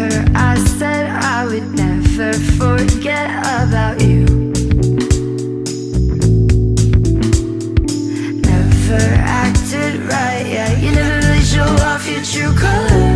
her I said I would never forget about you. Never acted right, yeah. You never really show off your true colors